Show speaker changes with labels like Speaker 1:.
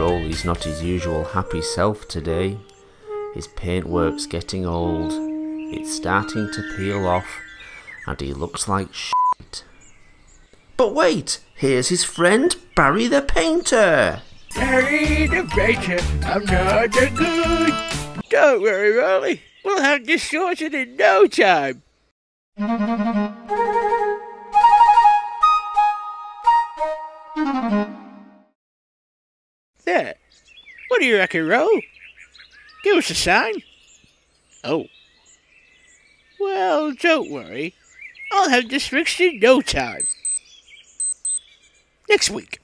Speaker 1: He's not his usual happy self today. His paintwork's getting old. It's starting to peel off, and he looks like shit. But wait, here's his friend Barry the painter.
Speaker 2: Barry the painter, I'm not a good. Don't worry, Roly. We'll have this sorted in no time. There. What do you reckon, Ro? Give us a sign. Oh. Well, don't worry. I'll have this fixed in no time. Next week.